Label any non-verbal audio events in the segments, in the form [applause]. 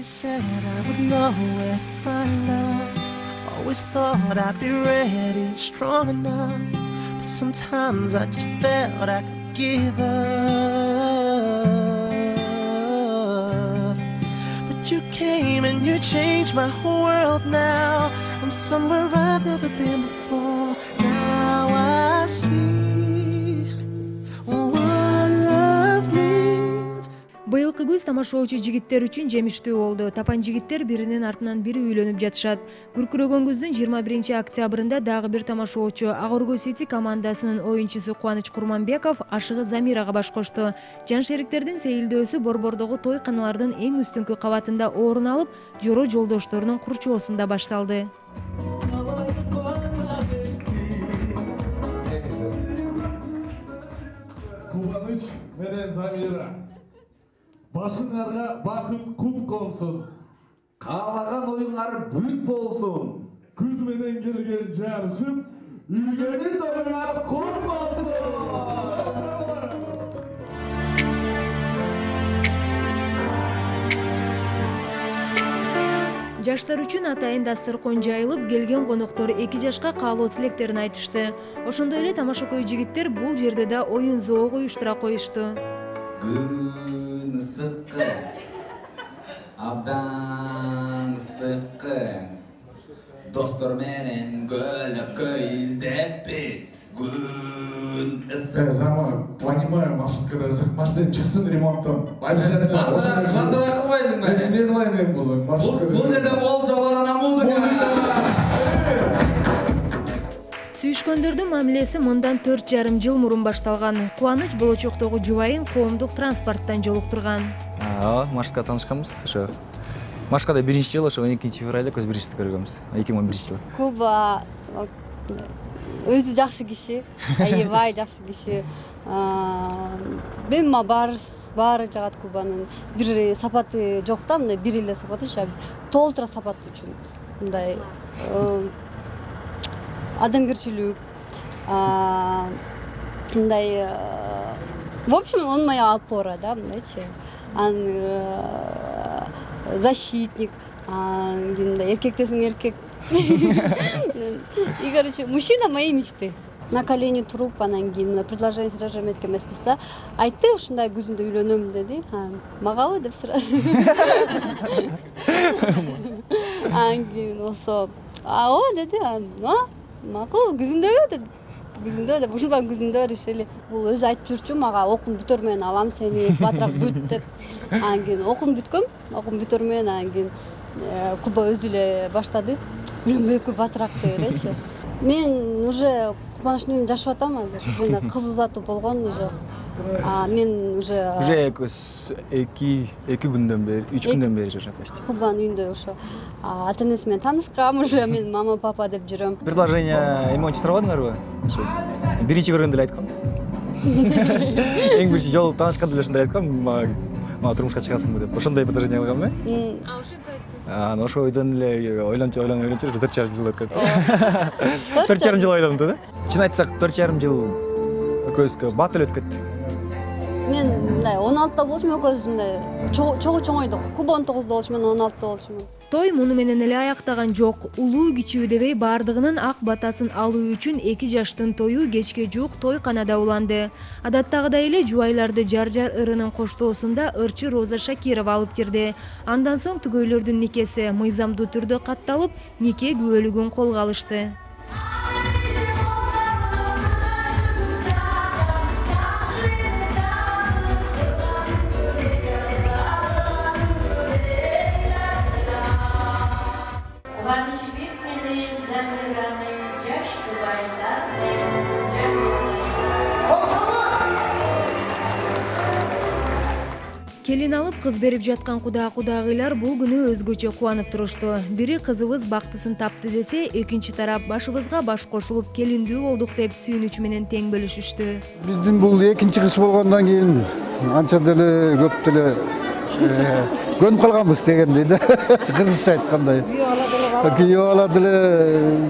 Always said I would know where to find love. Always thought I'd be ready, strong enough. But sometimes I just felt I could give up. But you came and you changed my whole world now. I'm somewhere I've never been before. Now I see быйылкы күз тамашоочу жигиттер үчүн жемиштүү болду. Тапан жигиттер биринин артынан бири үйлөнүп жатышат. Күркүрөгөн күздүн жыйырма биринчи октябрында дагы бир тамашоочу ак орго сити командасынын оюнчусу кубаныч курманбеков ашыгы замирага баш кошту жан шериктердин сейилдөөсү борбордогу той каналардын эң үстүңкү кабатында орун алып жоро жолдошторунун курчоосунда башталды. Кубаныч менен замира башыңарга бакыт кут консун. Каалаган оюңар бүт болсун. Күз менен келген жарышып үйгөнүү тоюңар кут болсун! Жаштар үчүн атайын дасторкон жайылып келген коноктор эки жашка каалоо тилектерин айтышты. Ошондой эле тамашакөй жигиттер бул жерде да оюн зоок уюштура коюшту ысыккың абдан ысыккың достор менен көлөккө издеппиз күн ысык зама понимаю маршруткада кылбайсыңбы эмне кылайын эми бул маршруткада бул жерде анан музыка сүйүшкөндөрдүн мамилеси мындан төрт жарым жыл мурун башталган. Кубаныч болочоктогу жубайын коомдук транспорттан жолуктурган. Ооба маршруткада таанышканбыз ошо. Маршруткада биринчи жолу ошо он экинчи февралда көз биришти көргөнбүз эки миң он биринчи жылы. Куба өзү жакшы киши. Аябай [laughs] жакшы киши. Эми мага баары баары жагат кубанын бир сапаты жок да мындай бир эле сапатычы толтура сапат үчүн. Мындай адамгерчилик мындай в общем он моя опора да мындайчы анан защитник анан кийин мындай эркек десең эркек и короче мужчина моей мечты. На колени туруп анан кийин мына предложение сразу эметкен эмеспиз да айтты ушундай күзүндө үйлөнөм деди анан магабы деп сурады [laughs] анан кийин болсо ооба деди анан макул күзүндөбү деди күзүндө деп ушундай күзүндө решили бул өзү айтып жүрчү мага окууну бүтөр менен алам сени батыраак бүт деп. Анан кийин окууну бүткөм окууну бүтөр менен анан кийин куба өзү эле баштады үйлөнбөйбү батыраак деп элечи мен уже кубанычтын үйүндө жашап атам азыр жана кыз узатуу болгон уже. Мен уже уже эки эки күндөн бери үч күндөн бери жашап почти кубанын үйүндө ошо. Ата энеси менен таанышкам уже [laughs] мен мама папа деп жүрөм. Предложение эме боюнча сурабадыңарбы ошо биринчи көргөндө эле айткам эң биринчи жолу таанышканда эле ошондой айткам мага мага турмушка чыгасыңбы деп ошондой предложение кылгам э а ошентип айттыңыз анан ошол ойдон эле ойлончу ойлонуп ойлончу уже төрт жарым жыл өткөн төрт жарым жыл ойлондум да чын айтсак төрт жарым жыл экөөбүзгө бат эле өтүп кетти мен мындай он алтыда болчумун экөөбүз мындай чогуу чоң ойдук куба он тогузда болчумун он алтыда болчумун. Той муну менен эле аяктаган жок. Улуу кичүү дебей баардыгынын ак батасын алуу үчүн эки жаштын тою кечке жуук тойканада уланды. Адаттагыдай эле жубайларды жар жар ырынын коштоосунда ырчы роза шакирова алып кирди. Андан соң түгөйлөрдүн никеси мыйзамдуу түрдө катталып нике күбөлүгүн колго алышты кыз берип жаткан куда кудагыйлар бул күнү өзгөчө кубанып турушту бири кызыбыз бактысын тапты десе экинчи тарап башыбызга баш кошулуп келиндүү болдук деп сүйүнүч менен тең бөлүшүштү биздин бул экинчи кыз болгондон кийин анча деле көп деле көнүп калганбыз дегендей [laughs] да кыргызча айткандай күйөө бала деле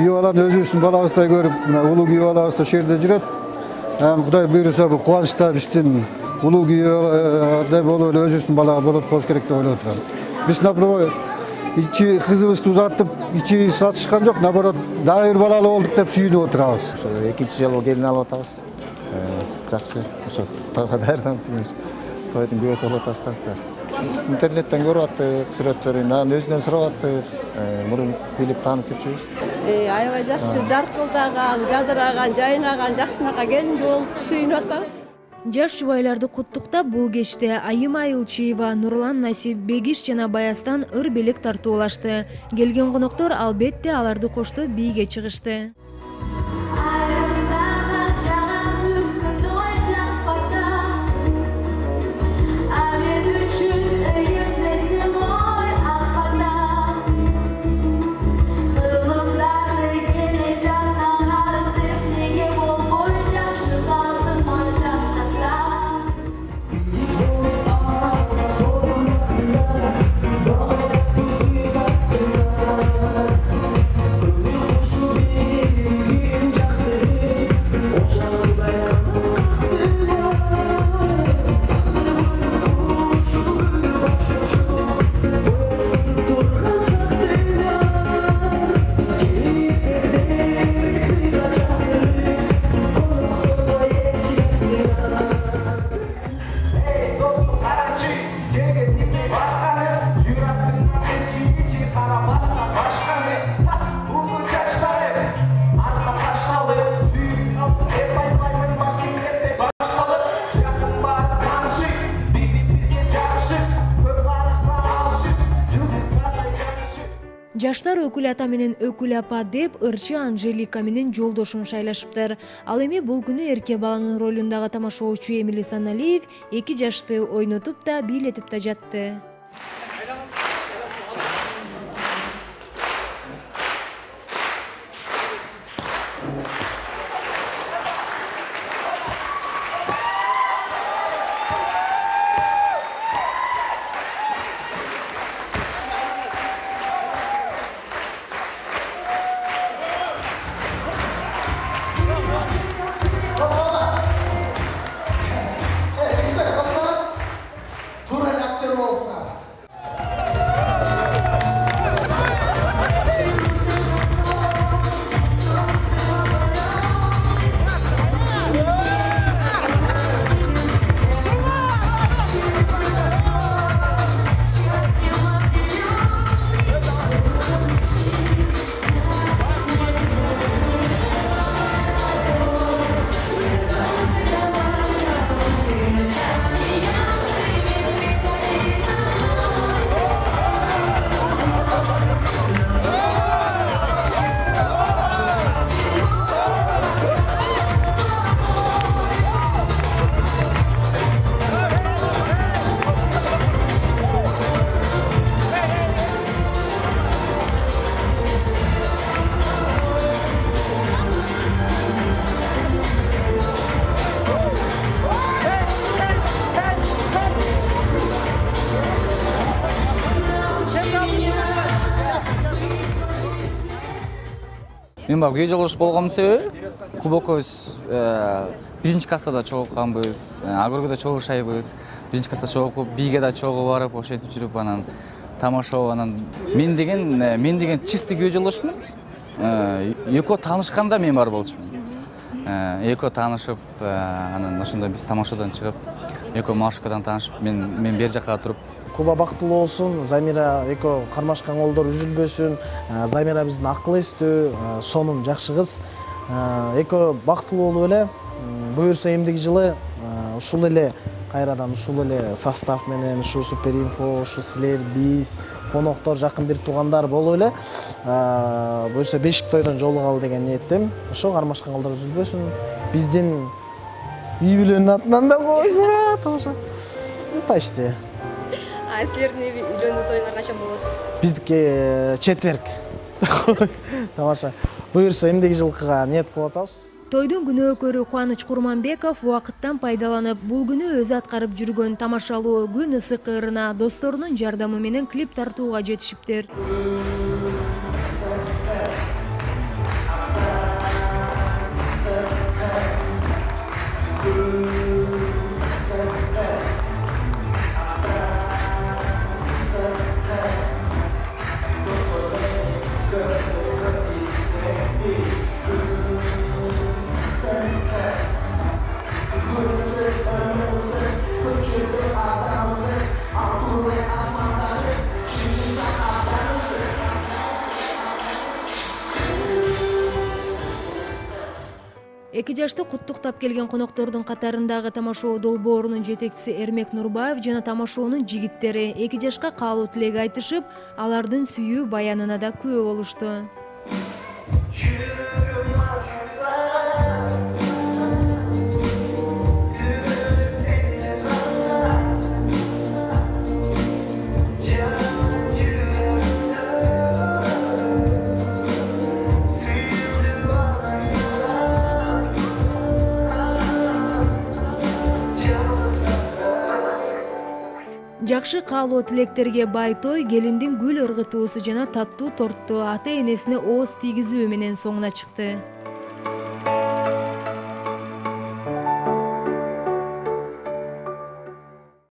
күйөө баланы өзүбүздүн балабыздай көрүп мына улуу күйөө балабыз да ошол жерде жүрөт анан кудай буюрса бул кубанычта биздин улуу күйөөдөй болуп эле өзүбүздүн бала болот болуш керек деп ойлоп отурам биз например ичи кызыбызды узатып ичи сатышкан жок наоборот дагы бир балалуу болдук деп сүйүнүп отурабыз ошо экинчи жолу келин алып атабыз жакшы ошо тойго даярданып тойдун күбөсү болуп атасыздар интернеттен көрүп аттык сүрөттөрүн анан өзүнөн сурап аттык мурун билип таанып жүрчүбүз аябай жакшы жаркылдаган жадыраган жайнаган жакшынакай келин болуп сүйүнүп атабыз жаш жубайларды куттуктап бул кечте айым айылчиева нурлан насип бегиш жана баястан ыр белек тартуулашты. Келген коноктор албетте аларды коштоп бийге чыгышты өкүл ата менен өкүл апа деп ырчы анжелика менен жолдошун шайлашыптыр. Ал эми бул күнү эрке баланын ролундагы тамашоочу эмили саналиев эки жашты ойнотуп да бийлетип да жатты мен баягы күйөө жолдош болгондун себеби көп экөөбүз биринчи класста чогуу окуганбыз агоргода чогуу жашайбыз биринчи класста чогуу окуп бийге да чогуу барып ошентип жүрүп анан тамошоо анан мен деген э, мен деген чистый күйөө жолдошмун экөө таанышканда мен бар болчумун экөө таанышып э, анан ошондо биз тамошодон чыгып экөө машукадан таанышып мен мен бери жакка туруп куба бактылуу болсун замира экөө кармашкан колдор үзүлбөсүн Э, замира биздин акыл эстүү э, сонун жакшы кыз. Э, экөө бактылуу болуп эле буюрса эмдиги жылы ушул эле кайрадан ушул эле состав менен ушу супер инфо ушу силер биз коноктор жакын бир туугандар болуп эле буюрса бешик тойдон жолугалы деген ниеттемин ошо кармашкан колдор үзүлбөсүн. Биздин үй бүлөнүн атынан да койсуңар тамаша почти. А силердин үйлөнүү тоюңар качан болот биздики э, четверг. [laughs] Тамаша буюрса эмдиги жылкыга ниет кылып атабыз тойдун күнөөкөрү кубаныч курманбеков убакыттан пайдаланып бул күнү өзү аткарып жүргөн тамашалуу күн ысык ырына досторунун жардамы менен клип тартууга жетишиптир эки жашты куттуктап келген коноктордун катарындагы тамашоо долбоорунун жетекчиси эрмек нурбаев жана тамашоонун жигиттери. Эки жашка каалоо тилек айтышып алардын сүйүү баянына да күбө болушту жакшы каалоо тилектерге бай той келиндин гүл ыргытуусу жана таттуу тортту ата энесине ооз тийгизүү менен соңуна чыкты